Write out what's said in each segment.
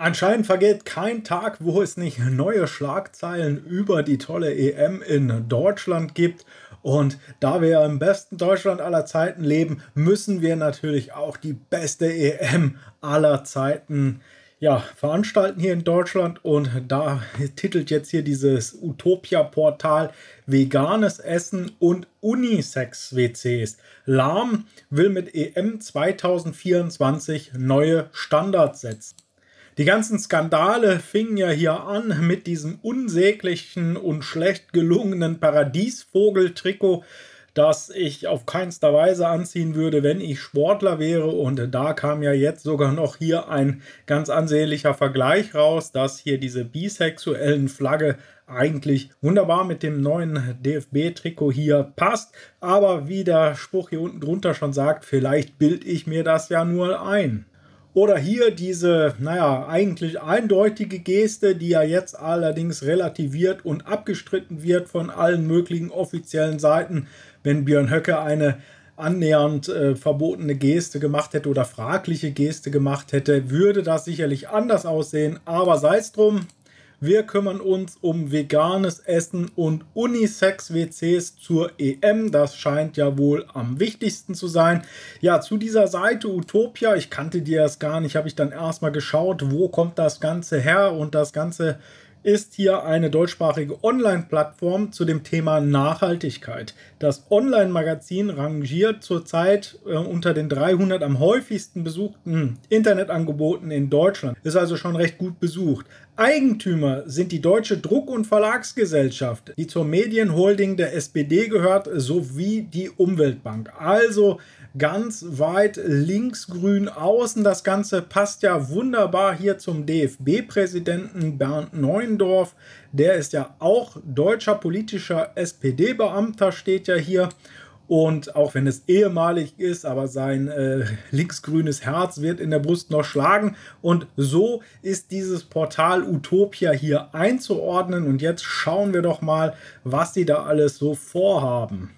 Anscheinend vergeht kein Tag, wo es nicht neue Schlagzeilen über die tolle EM in Deutschland gibt. Und da wir im besten Deutschland aller Zeiten leben, müssen wir natürlich auch die beste EM aller Zeiten ja, veranstalten hier in Deutschland. Und da titelt jetzt hier dieses Utopia-Portal veganes Essen und Unisex-WCs. Lahm will mit EM 2024 neue Standards setzen. Die ganzen Skandale fingen ja hier an mit diesem unsäglichen und schlecht gelungenen Paradiesvogel-Trikot, das ich auf keinster Weise anziehen würde, wenn ich Sportler wäre. Und da kam ja jetzt sogar noch hier ein ganz ansehnlicher Vergleich raus, dass hier diese bisexuellen Flagge eigentlich wunderbar mit dem neuen DFB-Trikot hier passt. Aber wie der Spruch hier unten drunter schon sagt, vielleicht bild ich mir das ja nur ein. Oder hier diese, naja, eigentlich eindeutige Geste, die ja jetzt allerdings relativiert und abgestritten wird von allen möglichen offiziellen Seiten, wenn Björn Höcke eine annähernd äh, verbotene Geste gemacht hätte oder fragliche Geste gemacht hätte, würde das sicherlich anders aussehen. Aber sei es drum, wir kümmern uns um veganes Essen und Unisex-WCs zur EM. Das scheint ja wohl am wichtigsten zu sein. Ja, zu dieser Seite Utopia, ich kannte die erst gar nicht, habe ich dann erstmal geschaut, wo kommt das Ganze her und das Ganze ist hier eine deutschsprachige Online-Plattform zu dem Thema Nachhaltigkeit. Das Online-Magazin rangiert zurzeit äh, unter den 300 am häufigsten besuchten Internetangeboten in Deutschland. Ist also schon recht gut besucht. Eigentümer sind die Deutsche Druck- und Verlagsgesellschaft, die zur Medienholding der SPD gehört, sowie die Umweltbank. Also ganz weit linksgrün außen. Das Ganze passt ja wunderbar hier zum DFB-Präsidenten Bernd Neuendorf. Der ist ja auch deutscher politischer SPD-Beamter, steht ja hier. Und auch wenn es ehemalig ist, aber sein äh, linksgrünes Herz wird in der Brust noch schlagen. Und so ist dieses Portal Utopia hier einzuordnen. Und jetzt schauen wir doch mal, was sie da alles so vorhaben.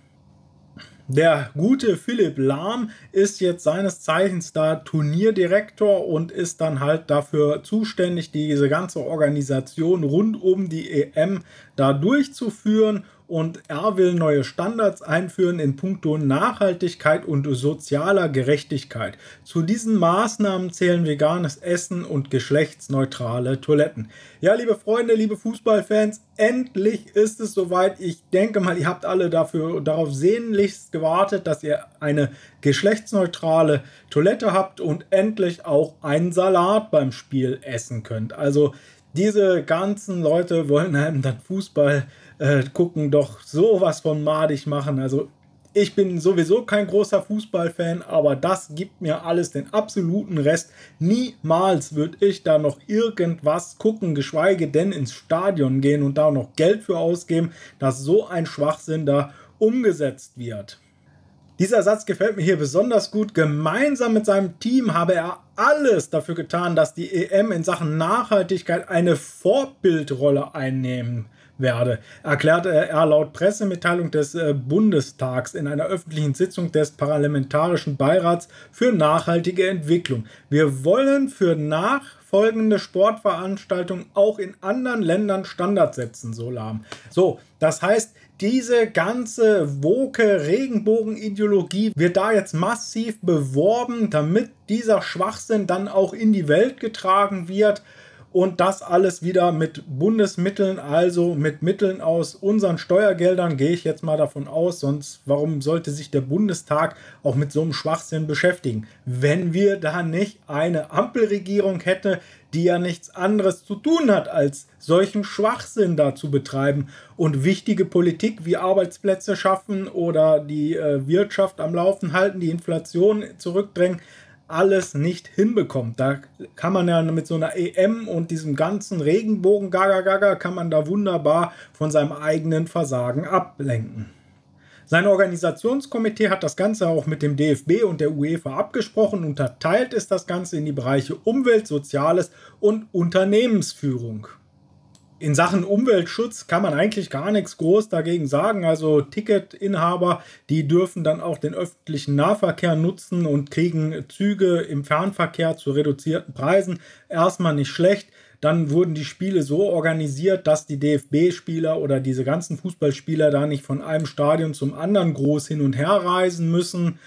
Der gute Philipp Lahm ist jetzt seines Zeichens da Turnierdirektor und ist dann halt dafür zuständig, diese ganze Organisation rund um die EM da durchzuführen und er will neue Standards einführen in puncto Nachhaltigkeit und sozialer Gerechtigkeit. Zu diesen Maßnahmen zählen veganes Essen und geschlechtsneutrale Toiletten. Ja, liebe Freunde, liebe Fußballfans, endlich ist es soweit. Ich denke mal, ihr habt alle dafür darauf sehnlichst gewartet, dass ihr eine geschlechtsneutrale Toilette habt und endlich auch einen Salat beim Spiel essen könnt. Also diese ganzen Leute wollen einem dann Fußball äh, gucken doch sowas von madig machen. Also ich bin sowieso kein großer Fußballfan, aber das gibt mir alles den absoluten Rest. Niemals würde ich da noch irgendwas gucken, geschweige denn ins Stadion gehen und da noch Geld für ausgeben, dass so ein Schwachsinn da umgesetzt wird. Dieser Satz gefällt mir hier besonders gut. Gemeinsam mit seinem Team habe er alles dafür getan, dass die EM in Sachen Nachhaltigkeit eine Vorbildrolle einnehmen werde, erklärte er laut Pressemitteilung des äh, Bundestags in einer öffentlichen Sitzung des Parlamentarischen Beirats für nachhaltige Entwicklung. Wir wollen für nachfolgende Sportveranstaltungen auch in anderen Ländern Standards setzen, so lahm. So, das heißt, diese ganze woke Regenbogenideologie wird da jetzt massiv beworben, damit dieser Schwachsinn dann auch in die Welt getragen wird und das alles wieder mit Bundesmitteln, also mit Mitteln aus unseren Steuergeldern, gehe ich jetzt mal davon aus, sonst warum sollte sich der Bundestag auch mit so einem Schwachsinn beschäftigen? Wenn wir da nicht eine Ampelregierung hätte, die ja nichts anderes zu tun hat, als solchen Schwachsinn da zu betreiben und wichtige Politik wie Arbeitsplätze schaffen oder die äh, Wirtschaft am Laufen halten, die Inflation zurückdrängen, alles nicht hinbekommt. Da kann man ja mit so einer EM und diesem ganzen Regenbogen Gaga Gaga kann man da wunderbar von seinem eigenen Versagen ablenken. Sein Organisationskomitee hat das Ganze auch mit dem DFB und der UEFA abgesprochen. Unterteilt ist das Ganze in die Bereiche Umwelt, Soziales und Unternehmensführung. In Sachen Umweltschutz kann man eigentlich gar nichts groß dagegen sagen. Also Ticketinhaber, die dürfen dann auch den öffentlichen Nahverkehr nutzen und kriegen Züge im Fernverkehr zu reduzierten Preisen. Erstmal nicht schlecht. Dann wurden die Spiele so organisiert, dass die DFB-Spieler oder diese ganzen Fußballspieler da nicht von einem Stadion zum anderen groß hin und her reisen müssen.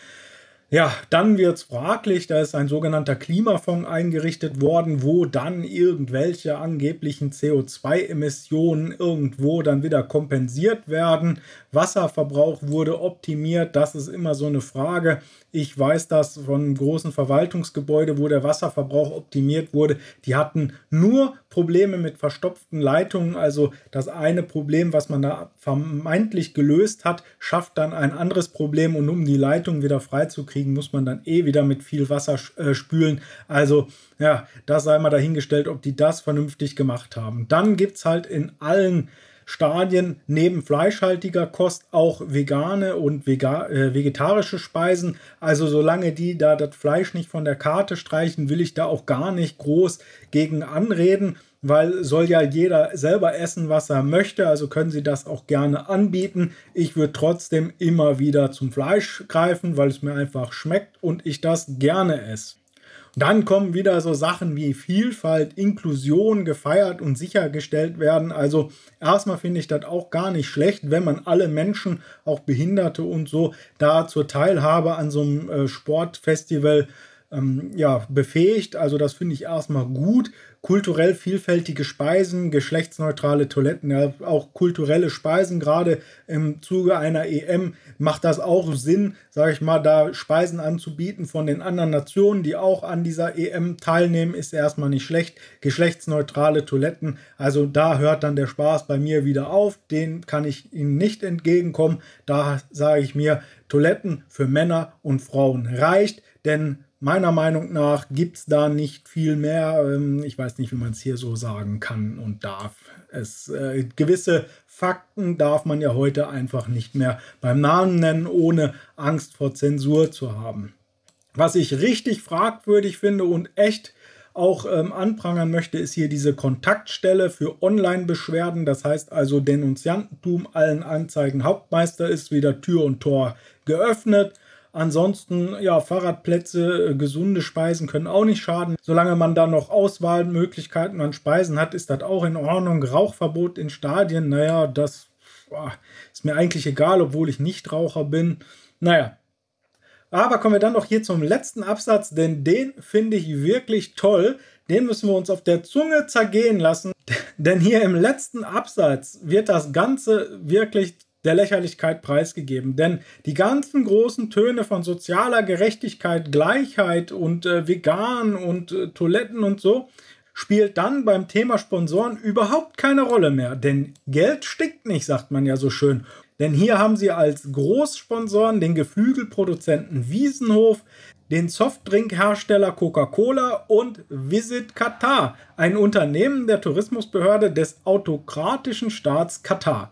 Ja, dann wird es fraglich, da ist ein sogenannter Klimafonds eingerichtet worden, wo dann irgendwelche angeblichen CO2-Emissionen irgendwo dann wieder kompensiert werden. Wasserverbrauch wurde optimiert, das ist immer so eine Frage. Ich weiß das von großen Verwaltungsgebäuden, wo der Wasserverbrauch optimiert wurde. Die hatten nur Probleme mit verstopften Leitungen. Also das eine Problem, was man da vermeintlich gelöst hat, schafft dann ein anderes Problem. Und um die Leitung wieder freizukriegen, muss man dann eh wieder mit viel Wasser äh, spülen. Also ja, das sei mal dahingestellt, ob die das vernünftig gemacht haben. Dann gibt es halt in allen Stadien neben fleischhaltiger Kost auch vegane und vega äh, vegetarische Speisen. Also solange die da das Fleisch nicht von der Karte streichen, will ich da auch gar nicht groß gegen anreden, weil soll ja jeder selber essen, was er möchte. Also können sie das auch gerne anbieten. Ich würde trotzdem immer wieder zum Fleisch greifen, weil es mir einfach schmeckt und ich das gerne esse. Dann kommen wieder so Sachen wie Vielfalt, Inklusion gefeiert und sichergestellt werden. Also erstmal finde ich das auch gar nicht schlecht, wenn man alle Menschen, auch Behinderte und so, da zur Teilhabe an so einem äh, Sportfestival ähm, ja, befähigt. Also das finde ich erstmal gut kulturell vielfältige Speisen, geschlechtsneutrale Toiletten, ja, auch kulturelle Speisen, gerade im Zuge einer EM macht das auch Sinn, sage ich mal, da Speisen anzubieten von den anderen Nationen, die auch an dieser EM teilnehmen, ist erstmal nicht schlecht. Geschlechtsneutrale Toiletten, also da hört dann der Spaß bei mir wieder auf, den kann ich Ihnen nicht entgegenkommen. Da sage ich mir, Toiletten für Männer und Frauen reicht, denn meiner Meinung nach gibt es da nicht viel mehr. Ähm, ich weiß nicht, wie man es hier so sagen kann und darf. Es, äh, gewisse Fakten darf man ja heute einfach nicht mehr beim Namen nennen, ohne Angst vor Zensur zu haben. Was ich richtig fragwürdig finde und echt auch ähm, anprangern möchte, ist hier diese Kontaktstelle für Online-Beschwerden. Das heißt also Denunziantentum allen Anzeigen Hauptmeister ist wieder Tür und Tor geöffnet. Ansonsten, ja, Fahrradplätze, äh, gesunde Speisen können auch nicht schaden. Solange man da noch Auswahlmöglichkeiten an Speisen hat, ist das auch in Ordnung. Rauchverbot in Stadien, naja, das boah, ist mir eigentlich egal, obwohl ich nicht Raucher bin. Naja. Aber kommen wir dann noch hier zum letzten Absatz, denn den finde ich wirklich toll. Den müssen wir uns auf der Zunge zergehen lassen. Denn hier im letzten Absatz wird das Ganze wirklich der Lächerlichkeit preisgegeben. Denn die ganzen großen Töne von sozialer Gerechtigkeit, Gleichheit und äh, vegan und äh, Toiletten und so spielt dann beim Thema Sponsoren überhaupt keine Rolle mehr. Denn Geld stinkt nicht, sagt man ja so schön. Denn hier haben sie als Großsponsoren den Geflügelproduzenten Wiesenhof, den Softdrinkhersteller Coca-Cola und Visit Qatar, ein Unternehmen der Tourismusbehörde des autokratischen Staats Katar.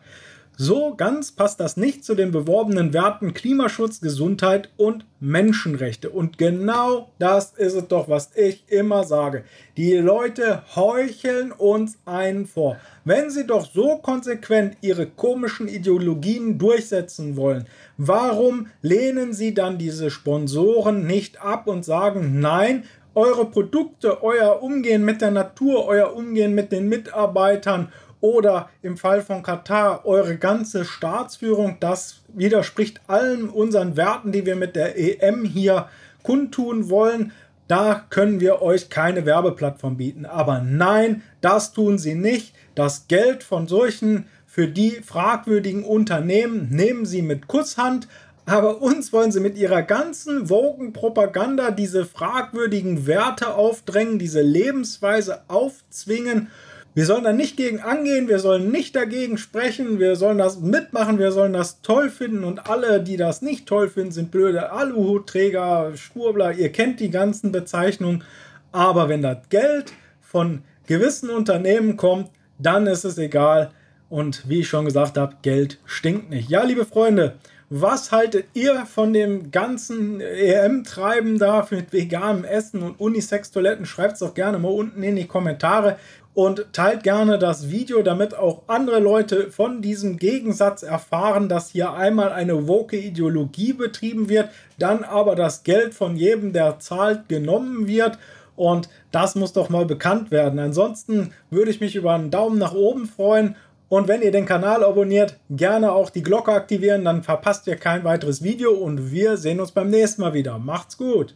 So ganz passt das nicht zu den beworbenen Werten Klimaschutz, Gesundheit und Menschenrechte. Und genau das ist es doch, was ich immer sage. Die Leute heucheln uns einen vor. Wenn sie doch so konsequent ihre komischen Ideologien durchsetzen wollen, warum lehnen sie dann diese Sponsoren nicht ab und sagen, nein, eure Produkte, euer Umgehen mit der Natur, euer Umgehen mit den Mitarbeitern oder im Fall von Katar eure ganze Staatsführung, das widerspricht allen unseren Werten, die wir mit der EM hier kundtun wollen. Da können wir euch keine Werbeplattform bieten. Aber nein, das tun sie nicht. Das Geld von solchen für die fragwürdigen Unternehmen nehmen sie mit Kusshand. Aber uns wollen sie mit ihrer ganzen Wogen-Propaganda diese fragwürdigen Werte aufdrängen, diese Lebensweise aufzwingen. Wir sollen da nicht gegen angehen, wir sollen nicht dagegen sprechen, wir sollen das mitmachen, wir sollen das toll finden und alle, die das nicht toll finden, sind blöde Aluhutträger, Schwurbler, ihr kennt die ganzen Bezeichnungen. Aber wenn das Geld von gewissen Unternehmen kommt, dann ist es egal. Und wie ich schon gesagt habe, Geld stinkt nicht. Ja, liebe Freunde, Was haltet ihr von dem ganzen EM-Treiben da mit veganem Essen und Unisex-Toiletten? Schreibt es doch gerne mal unten in die Kommentare und teilt gerne das Video, damit auch andere Leute von diesem Gegensatz erfahren, dass hier einmal eine woke Ideologie betrieben wird, dann aber das Geld von jedem, der zahlt, genommen wird. Und das muss doch mal bekannt werden. Ansonsten würde ich mich über einen Daumen nach oben freuen. Und wenn ihr den Kanal abonniert, gerne auch die Glocke aktivieren, dann verpasst ihr kein weiteres Video und wir sehen uns beim nächsten Mal wieder. Macht's gut!